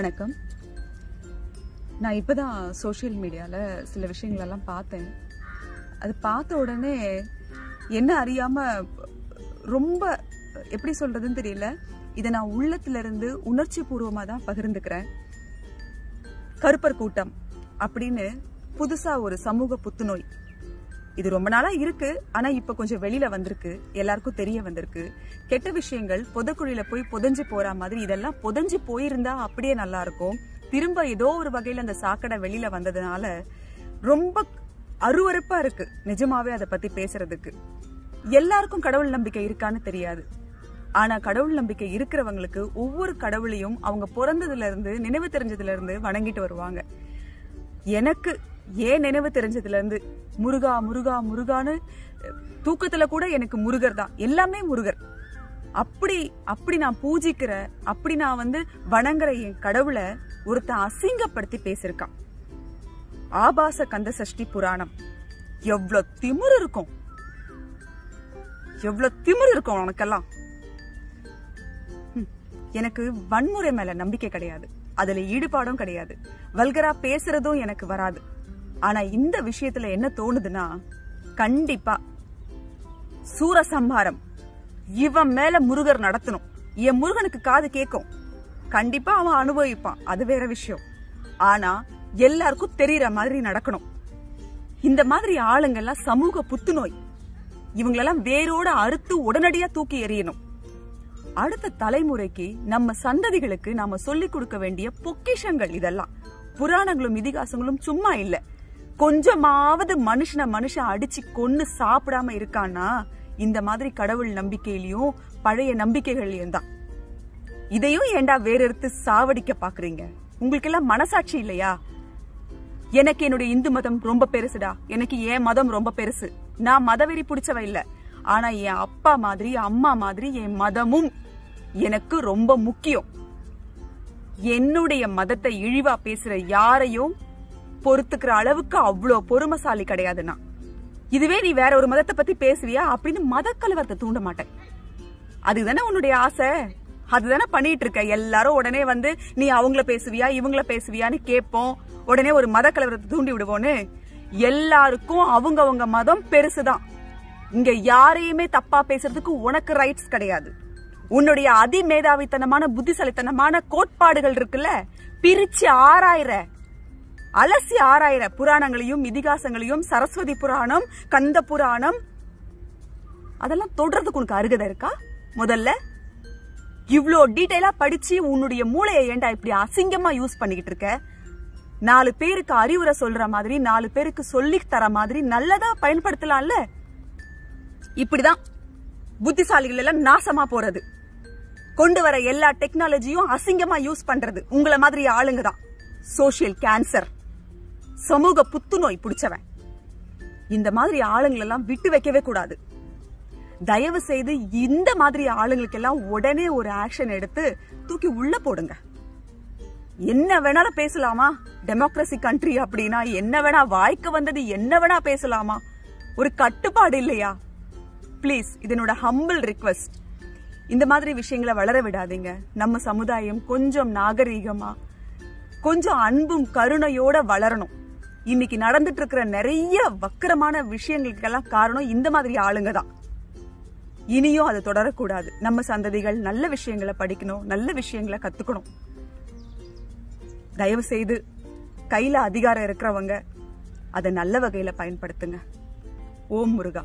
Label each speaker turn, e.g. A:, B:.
A: வணக்கம். நான் இப்பதான் சோஷியல் மீடியாவில் சில விஷயங்களெல்லாம் பார்த்தேன். அது பார்த்த உடனே என்ன அறியாமல் ரொம்ப எப்படி சொல்றதுன்னு தெரியல. இதை நான் உள்ளத்துல இருந்து உணர்ச்சி பூர்வமாக தான் பகிர்ந்துக்கிறேன். கருப்பர் கூட்டம் அப்படின்னு புதுசாக ஒரு சமூக புத்துநோய். இது ரொம்ப நாளா இருக்கு. ஆனா இப்ப கொஞ்சம் வெளியில வந்திருக்கு. எல்லாருக்கும் தெரிய வந்திருக்கு. கெட்ட விஷயங்கள் புதக்குழியில போய் புதஞ்சு போற மாதிரி இதெல்லாம் புதஞ்சு போயிருந்தா அப்படியே நல்லா இருக்கும். திரும்ப ஏதோ ஒரு வகையில அந்த சாக்கடை வெளியில வந்ததுனால ரொம்ப அருவறுப்பா இருக்கு. நிஜமாவே அதை பத்தி பேசுறதுக்கு. எல்லாருக்கும் கடவுள் நம்பிக்கை இருக்கான்னு தெரியாது. ஆனா கடவுள் நம்பிக்கை இருக்கிறவங்களுக்கு ஒவ்வொரு கடவுளையும் அவங்க பிறந்ததுல இருந்து நினைவு தெரிஞ்சதுல இருந்து வணங்கிட்டு வருவாங்க. எனக்கு ஏன் நினைவு தெரிஞ்சதுல இருந்து முருகா முருகா முருகான்னு தூக்கத்துல கூட எனக்கு முருகர் தான். எல்லாமே முருகர். அப்படி அப்படி நான் பூஜிக்கிற அப்படி நான் வந்து வணங்குற என் கடவுளை ஒருத்தன் அசிங்கப்படுத்தி பேசியிருக்கான். ஆபாச கந்த சஷ்டி புராணம். எவ்வளவு திமிரு இருக்கும். எவ்வளவு திமிரு இருக்கும் உனக்கெல்லாம். எனக்கு வன்முறை மேல நம்பிக்கை கிடையாது. அதுல ஈடுபாடும் கிடையாது. வல்கரா பேசுறதும் எனக்கு வராது. ஆனா இந்த விஷயத்துல என்ன தோணுதுன்னா கண்டிப்பா சூரசம்ஹாரம். இவன் மேல முருகர் நடத்தணும். என் முருகனுக்கு காது கேட்கும். கண்டிப்பா அவன் அனுபவிப்பான். அது வேற விஷயம். ஆனா எல்லாருக்கும் தெரியற மாதிரி நடக்கணும். இந்த மாதிரி ஆளுங்கெல்லாம் சமூக புத்துநோய். இவங்களெல்லாம் வேரோட அறுத்து உடனடியா தூக்கி எறியணும். அடுத்த தலைமுறைக்கு நம்ம சந்ததிகளுக்கு நாம சொல்லிக் கொடுக்க வேண்டிய பொக்கிஷங்கள் இதெல்லாம். புராணங்களும் இதிகாசங்களும் சும்மா இல்லை. கொஞ்சமாவது மனுஷனை மனுஷன் அடிச்சு கொன்னு சாப்பிடாம இருக்கானா இந்த மாதிரி கடவுள் நம்பிக்கையிலயும் பழைய நம்பிக்கைகள்லயும் தான். இதையும் ஏண்டா வேற எடுத்து சாவடிக்க பாக்குறீங்க? உங்களுக்கு எல்லாம் மனசாட்சி இல்லையா? எனக்கு என்னுடைய இந்து மதம் ரொம்ப பெருசுடா. எனக்கு என் மதம் ரொம்ப பெருசு. நான் மதவெறி பிடிச்சவ இல்ல. ஆனா என் அப்பா மாதிரி அம்மா மாதிரி என் மதமும் எனக்கு ரொம்ப முக்கியம். என்னுடைய மதத்தை இழிவா பேசுற யாரையும் பொறுத்துக்கிற அளவுக்கு அவ்வளோ பொறுமைசாலி கிடையாது நான் இதுவே நீ வேற ஒரு மதத்தை பத்தி பேசுவியா அப்படின்னு மத கலவரத்தை தூண்ட மாட்டேன். அதுதானே உன்னுடைய ஆசை? அதுதானே பண்ணிட்டு இருக்க. எல்லாரும் உடனே வந்து நீ அவங்கள பேசுவியா இவங்கள பேசுவியான்னு கேட்போம். உடனே ஒரு மத கலவரத்தை தூண்டி விடுவோன்னு. எல்லாருக்கும் அவங்க அவங்க மதம் பெருசுதான். இங்க யாரையுமே தப்பா பேசுறதுக்கு உனக்கு ரைட்ஸ் கிடையாது. உன்னுடைய அதிமேதாவித்தனமான புத்திசாலித்தனமான கோட்பாடுகள் இருக்குல்ல? பிரிச்சு ஆராயிர அலசி ஆராயிற புராணங்களையும் இதிகாசங்களையும் சரஸ்வதி புராணம் கந்த புராணம் அதெல்லாம் தொடர்றதுக்கு உனக்கு அருகதை இருக்கா? முதல்ல இவ்வளோ டீட்டெயிலா படிச்சு உன்னுடைய மூளையை ஏன்டா இப்படி அசிங்கமா யூஸ் பண்ணிக்கிட்டு இருக்க? நாலு பேருக்கு அறிவுரை சொல்ற மாதிரி நாலு பேருக்கு சொல்லி தர மாதிரி நல்லதா பயன்படுத்தலாம்ல? இப்படிதான் புத்திசாலிகள் எல்லாம் நாசமா போறது. கொண்டு வர எல்லா டெக்னாலஜியும் அசிங்கமா யூஸ் பண்றது. உங்களை மாதிரி ஆளுங்க தான். சோசியல் கேன்சர் சமூக புத்துநோய் பிடிச்சவன். இந்த மாதிரி ஆளுங்களெல்லாம் விட்டு வைக்கவே கூடாது. தயவு செய்து இந்த மாதிரி ஆளுங்களுக்கெல்லாம் உடனே ஒரு ஆக்ஷன் எடுத்து தூக்கி உள்ள போடுங்க. என்ன வேணாலும் பேசலாமா? டெமோக்ரசி கண்ட்ரி அப்படின்னா என்ன வேணா வாய்க்கு வந்தது என்ன வேணா பேசலாமா? ஒரு கட்டுப்பாடு இல்லையா? ப்ளீஸ் இதனோட ஹம்பிள் ரிக்வெஸ்ட் இந்த மாதிரி விஷயங்களை வளர விடாதீங்க. நம்ம சமுதாயம் கொஞ்சம் நாகரீகமா கொஞ்சம் அன்பும் கருணையோட வளரணும். இன்னைக்கு நடந்துட்டு இருக்கிற நிறைய வக்கரமான விஷயங்களுக்கெல்லாம் காரணம் இந்த மாதிரி ஆளுங்க தான். இனியும் அதை தொடரக்கூடாது. நம்ம சந்ததிகள் நல்ல விஷயங்களை படிக்கணும் நல்ல விஷயங்களை கத்துக்கணும். தயவு செய்து கையில அதிகாரம் இருக்கிறவங்க அதை நல்ல வகையில பயன்படுத்துங்க. ஓம் முருகா.